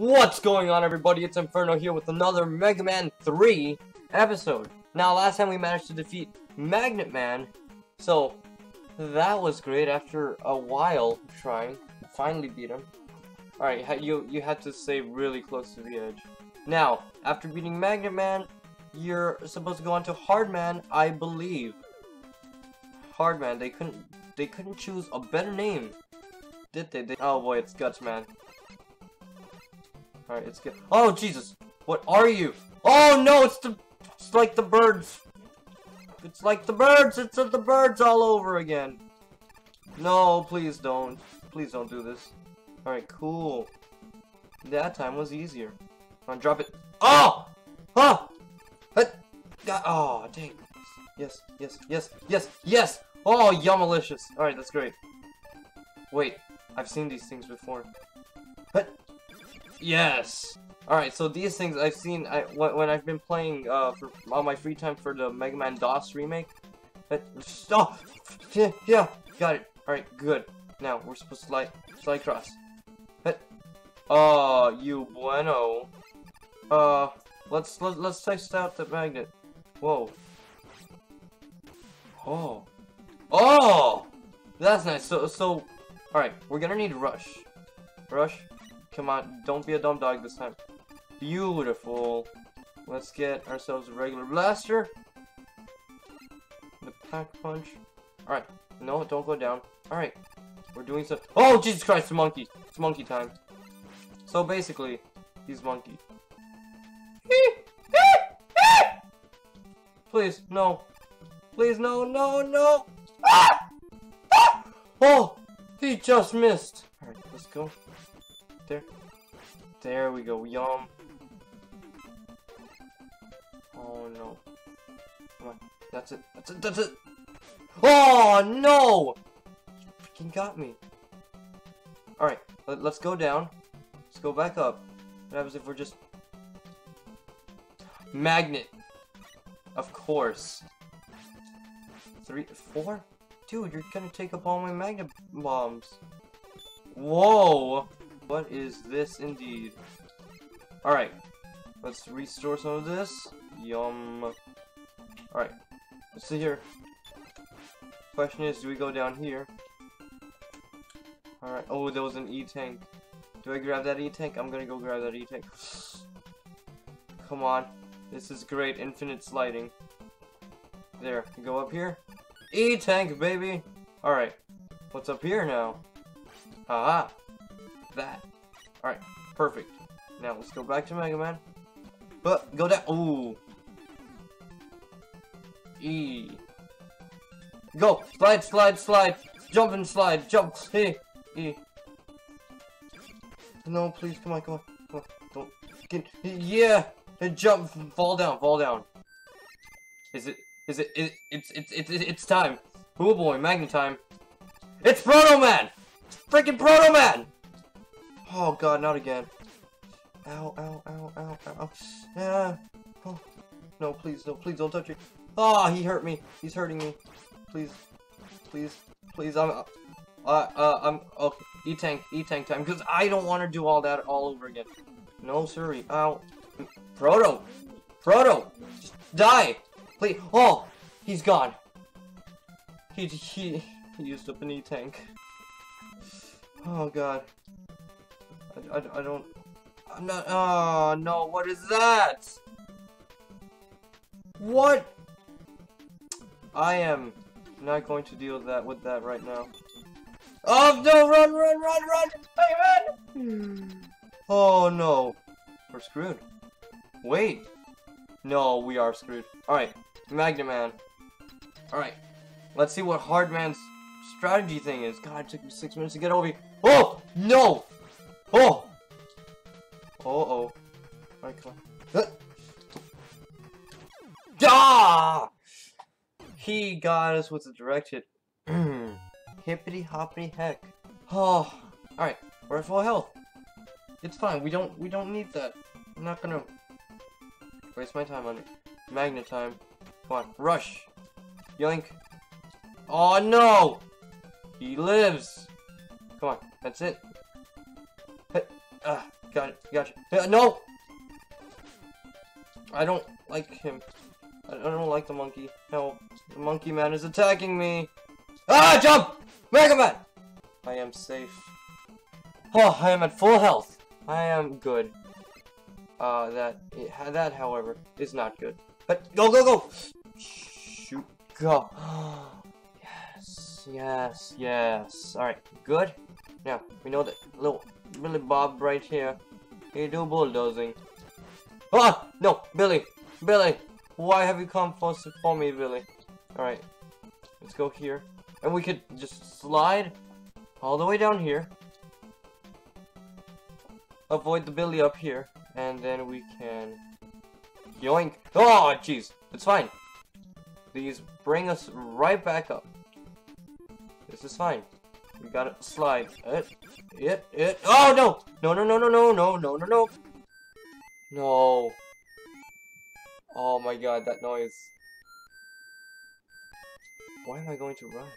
What's going on everybody? It's Inferno here with another Mega Man 3 episode. Now last time we managed to defeat Magnet Man, so that was great after a while trying. Finally beat him. Alright, you, you had to stay really close to the edge. Now, after beating Magnet Man, you're supposed to go on to Hard Man, I believe. Hard Man, they couldn't they couldn't choose a better name. Did they? they oh boy, it's Guts Man. Alright, it's good. Oh, Jesus! What are you? Oh, no! It's the... It's like the birds! It's like the birds! It's the birds all over again! No, please don't. Please don't do this. Alright, cool. That time was easier. Come on, drop it. Oh! Oh! God, oh, dang. Yes, yes, yes, yes, yes! Oh, yummalicious! Alright, that's great. Wait, I've seen these things before. But Yes. All right, so these things I've seen I, when I've been playing uh, for on my free time for the Mega Man DOS remake. But oh, yeah, yeah, got it. All right, good. Now we're supposed to slide slide across. But oh, you bueno. Uh, let's let, let's test out the magnet. Whoa. Oh. Oh, that's nice. So so, all right, we're gonna need rush. Rush. Come on, don't be a dumb dog this time. Beautiful. Let's get ourselves a regular blaster. The pack punch. Alright. No, don't go down. Alright. We're doing some- Oh, Jesus Christ, it's monkey. It's monkey time. So basically, he's monkey. Please, no. Please, no, no, no. Ah! Ah! Oh, he just missed. Alright, let's go there. There we go, yum. Oh no. Come on, that's it, that's it, that's it! Oh no! You freaking got me. Alright, let, us go down. Let's go back up. What happens if we're just... Magnet! Of course. Three, four? Dude, you're gonna take up all my magnet bombs. Whoa! What is this indeed? Alright. Let's restore some of this. Yum. Alright. Let's see here. Question is, do we go down here? Alright. Oh, there was an E-tank. Do I grab that E-tank? I'm gonna go grab that E-tank. Come on. This is great. Infinite sliding. There. Go up here. E-tank, baby! Alright. What's up here now? Aha! That. Alright, perfect. Now let's go back to Mega Man. But go down. Ooh. E. Go! Slide, slide, slide! Jump and slide! Jump! Hey! E. No, please, come on, come on. Come on. Don't. Get, yeah! And jump! Fall down, fall down. Is it? Is it? it it's, it's, it's, it's time. Oh boy, Magnet time. It's Proto Man! Freaking Proto Man! Oh god, not again. Ow, ow, ow, ow, ow. Yeah. Oh. No, please, no, please don't touch me. Oh, he hurt me. He's hurting me. Please, please, please. I'm, uh, uh, I'm, okay. E-tank, E-tank time, because I don't want to do all that all over again. No, sorry. Ow. Proto! Proto! Just die! Please. Oh! He's gone. He, he, he used up an E-tank. Oh, God. I, I, I don't... I'm not... Oh, no, what is that? What? I am not going to deal with that with that right now. Oh, no, run, run, run, run! run! Hmm. Oh, no. We're screwed. Wait. No, we are screwed. Alright, Magnet Man. Alright, let's see what Hardman's strategy thing is. God, it took me six minutes to get over here. Oh, no! Oh! Uh-oh. Alright, come on. Ah! He got us with the direct hit. Hippity hoppity heck. Oh, alright, we're at full health. It's fine, we don't we don't need that. I'm not gonna waste my time on it. Magnet time. Come on, rush. Yoink. Oh no! He lives! Come on, that's it. Got it, no! I don't like him. I, don't like the monkey. No, the monkey man is attacking me. Ah, jump! Mega Man! I am safe. Oh, I am at full health. I am good. Uh, that, that, however, is not good. But, go, go, go! Shoot, go. yes, yes, yes. Alright, good. Now, we know that little Billy Bob right here, he do bulldozing. Ah! No! Billy! Billy! Why have you come for, for me, Billy? Alright. Let's go here. And we could just slide all the way down here. Avoid the Billy up here. And then we can... Yoink! Oh, jeez! It's fine. These bring us right back up. This is fine. We gotta slide. It, it, it. Oh, no! No, no, no, no, no, no, no, no, no. No. Oh my god, that noise. Why am I going to rush?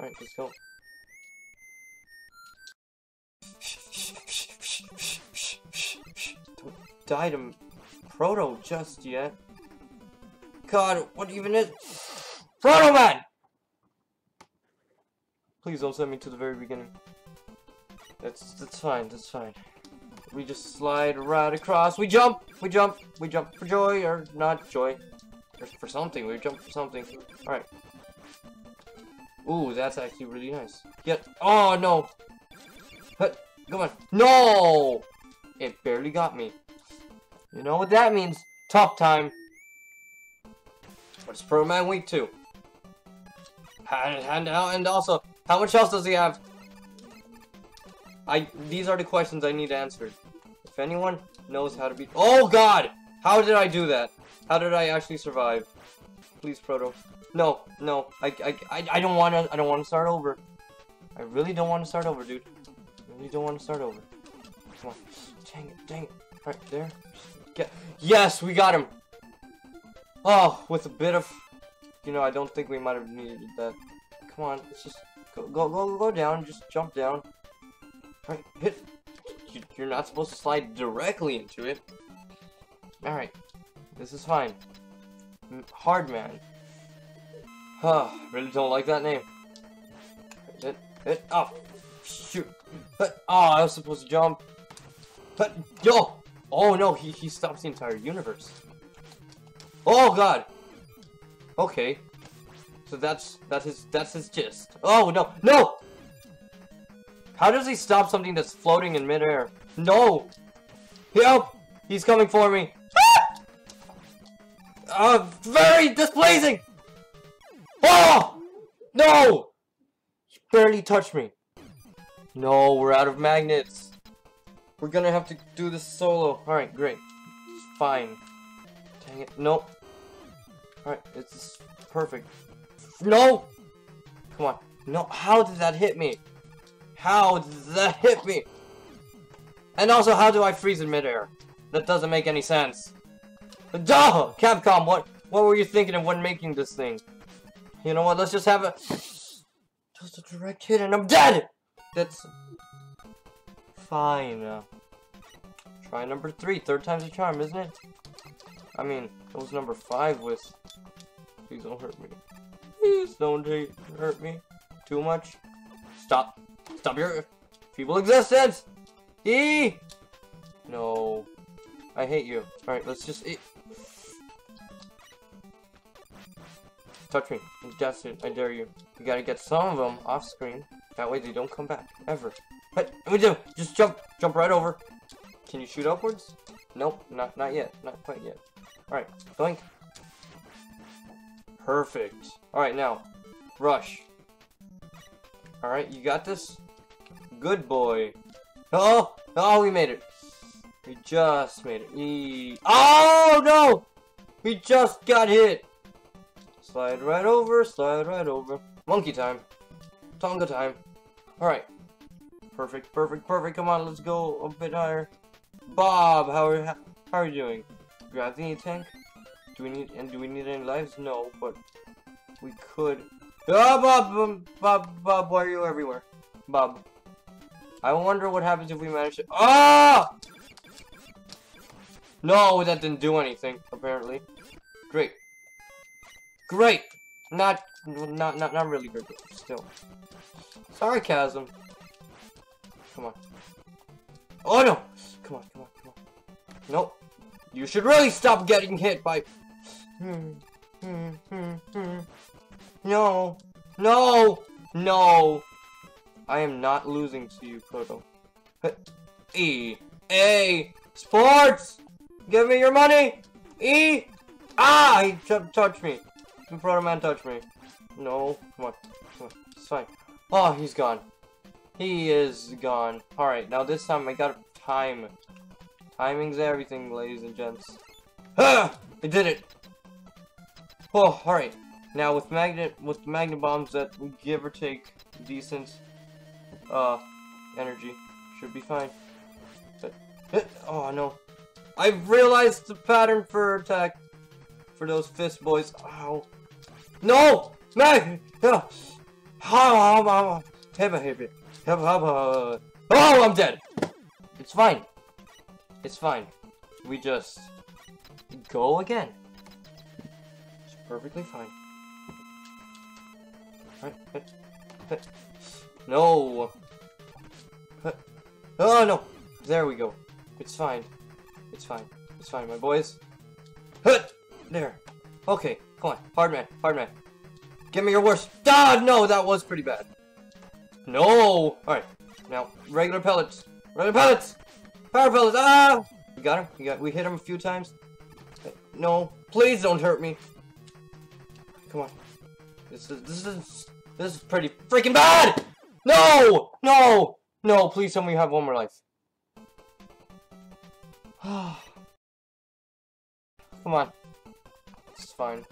Alright, let's go. Don't die to Proto just yet. God, what even is... Proto Man! Please don't send me to the very beginning. That's, that's fine, that's fine. We just slide right across. We jump! We jump! We jump for joy, or not joy. Or for something. We jump for something. Alright. Ooh, that's actually really nice. Get. Oh, no! But, come on. No! It barely got me. You know what that means. Top time. What's Pro Man Week 2? And, and, and also, how much else does he have? I these are the questions I need answered. If anyone knows how to be Oh god! How did I do that? How did I actually survive? Please, Proto. No, no. I I I, I don't wanna I don't wanna start over. I really don't want to start over, dude. I really don't want to start over. Come on. Dang it, dang it. Right there. Get Yes, we got him! Oh, with a bit of you know, I don't think we might have needed that. Come on, let's just go go go down, just jump down. Alright, hit. You're not supposed to slide directly into it. Alright, this is fine. Hard man. Huh, really don't like that name. Hit, hit, oh, ah, shoot. But, oh, ah, I was supposed to jump. But, yo! Oh no, he, he stops the entire universe. Oh god! Okay. So that's, that's his, that's his gist. Oh no, no! How does he stop something that's floating in midair? No! Help! He's coming for me! Ah! Uh, very displeasing! Oh! No! He barely touched me. No, we're out of magnets. We're gonna have to do this solo. Alright, great. Fine. Dang it. Nope. Alright, it's perfect. No! Come on. No, how did that hit me? How did that hit me? And also, how do I freeze in midair? That doesn't make any sense. Duh! Capcom, what what were you thinking of when making this thing? You know what, let's just have a... Just a direct hit and I'm dead! That's... Fine. Try number three. Third time's a charm, isn't it? I mean, it was number five with... Please don't hurt me. Please don't hurt me. Too much. Stop. Stop your feeble existence! E! No. I hate you. Alright, let's just eat. Touch me. That's. I dare you. You gotta get some of them off screen. That way they don't come back. Ever. But we do. Just jump. Jump right over. Can you shoot upwards? Nope. Not not yet. Not quite yet. Alright. Blink. Perfect. Alright, now. Rush. Alright, you got this? Good boy. Oh! Oh, we made it. We just made it. Oh, no! We just got hit. Slide right over, slide right over. Monkey time. Tonga time. Alright. Perfect, perfect, perfect. Come on, let's go a bit higher. Bob, how are, how are you doing? Grab the tank? Do we need, and do we need any lives? No, but we could. Oh, Bob, um, Bob, Bob, why are you everywhere? Bob. I wonder what happens if we manage to- Ah! No, that didn't do anything, apparently. Great. Great! Not, not, not, not really great, still. Sarcasm. Come on. Oh no! Come on, come on, come on. Nope. You should really stop getting hit by... No. No! No! I am not losing to you, Proto. E. A. Sports! Give me your money! E! Ah! He touched me. Proto Man touched me. No. Come on. Come on. It's fine. Oh, he's gone. He is gone. Alright, now this time I got time. Timing's everything, ladies and gents. Ah! I did it! Oh, alright. Now with magnet with magnet bombs that give or take decent uh energy. Should be fine. But, oh no. I've realized the pattern for attack for those fist boys. Ow. No! Mag! Oh, I'm dead! It's fine. It's fine. We just go again. Perfectly fine. No! Oh no! There we go. It's fine. It's fine. It's fine, my boys. There. Okay, come on. Hard man. Hard man. Give me your worst. Ah, no, that was pretty bad. No! Alright. Now, regular pellets. Regular pellets! Power pellets! Ah! We got him. We got. We hit him a few times. No. Please don't hurt me. Come on. This is this is this is pretty freaking bad! No! No! No, please tell me you have one more life. Come on. It's fine.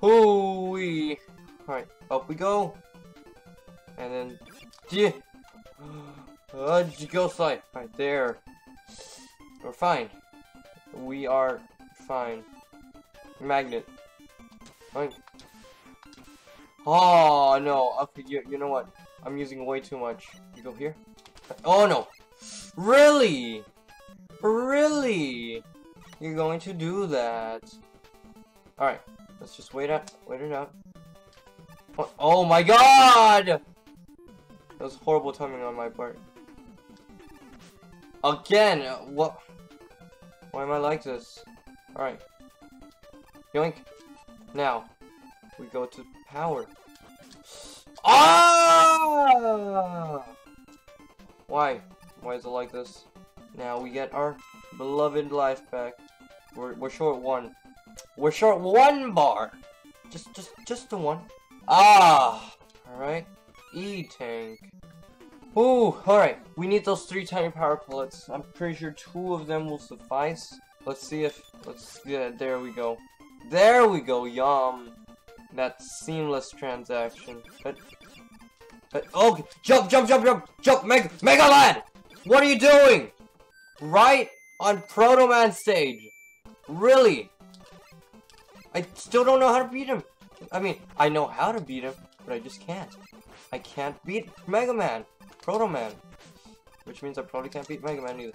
Hooey! Alright, up we go. And then... Yeah. Uh, go slide. Right there. We're fine. We are fine. Magnet. Oh no. Okay, you, you know what? I'm using way too much. You go here. Oh no. Really? Really? You're going to do that? Alright. Let's just wait out. Wait it out. Oh, oh my god! That was horrible timing on my part. Again! What? Why am I like this? Alright. Yoink. Now, we go to power. Ah! Why? Why is it like this? Now we get our beloved life back. We're, we're short one. We're short one bar. Just, just, just the one. Ah! Alright. E-tank. Ooh, alright. We need those three tiny power pellets. I'm pretty sure two of them will suffice. Let's see if, let's, yeah, there we go. There we go, yum that seamless transaction. But, but, oh, jump, jump, jump, jump, jump, Mega, Mega Lad! What are you doing? Right on Proto Man stage. Really? I still don't know how to beat him. I mean, I know how to beat him, but I just can't. I can't beat Mega Man, Proto Man. Which means I probably can't beat Mega Man either.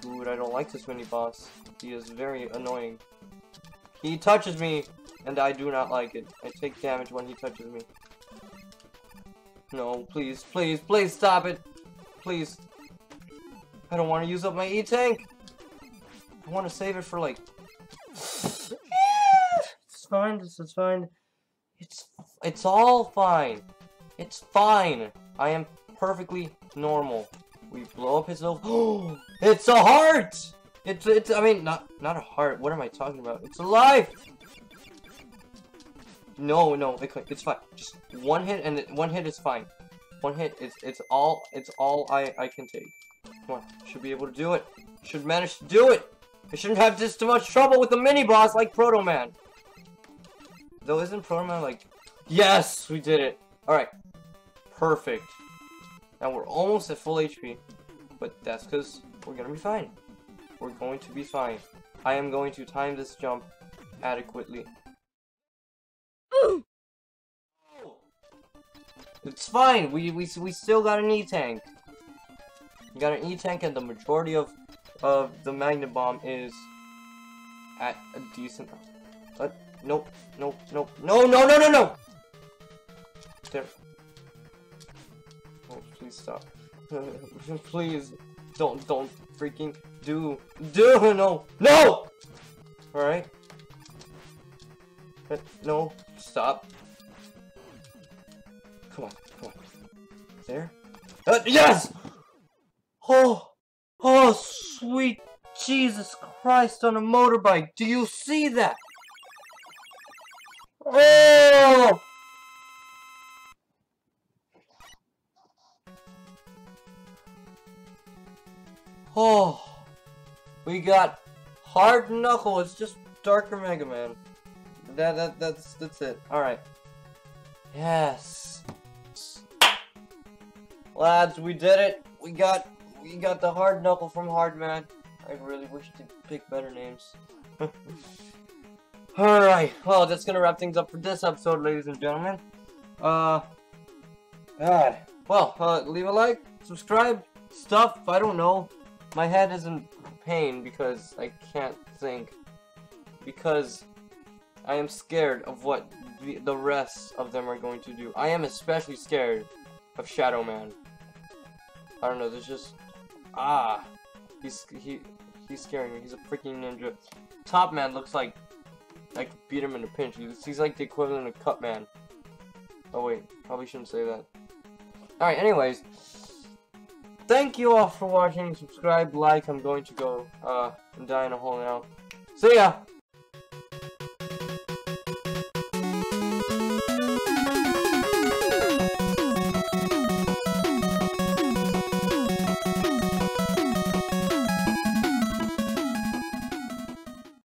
Dude, I don't like this mini boss. He is very annoying. He touches me and I do not like it. I take damage when he touches me. No, please, please, please stop it. Please. I don't want to use up my E-Tank. I want to save it for like... it's fine, this is fine. It's, it's all fine. It's fine. I am perfectly normal. We blow up his. Oh, it's a heart! It's, it's, I mean, not, not a heart. What am I talking about? It's alive! No, no, it's fine. Just one hit, and one hit is fine. One hit, it's it's all it's all I I can take. Come on, should be able to do it. Should manage to do it. I shouldn't have this too much trouble with the mini boss like Proto Man. Though isn't Proto Man like? Yes, we did it. All right, perfect. Now we're almost at full HP, but that's because we're gonna be fine. We're going to be fine. I am going to time this jump adequately. It's fine. We we we still got an E tank. We got an E tank, and the majority of of the magnet bomb is at a decent. But nope, nope, nope, no, no, no, no, no. There. Oh, please stop. please, don't, don't freaking do, do no, no. All right. Uh, No, stop. Come on, come on. There. Uh, yes! Oh, oh, sweet Jesus Christ on a motorbike. Do you see that? Oh! Oh, we got hard knuckle. It's just darker Mega Man. That that that's that's it. All right. Yes. Lads, we did it. We got we got the hard knuckle from Hard Man. I really wish to pick better names. Alright, well that's gonna wrap things up for this episode, ladies and gentlemen. Uh God. Well, uh, leave a like, subscribe, stuff, I don't know. My head is in pain because I can't think. Because I am scared of what the, the rest of them are going to do. I am especially scared of Shadow Man. I don't know, there's just ah he's he he's scaring me. He's a freaking ninja. Top Man looks like I could beat him in a pinch. He's, like the equivalent of Cut Man. Oh wait, probably shouldn't say that. Alright, anyways. Thank you all for watching. Subscribe, like. I'm going to go uh die in a hole now. See ya!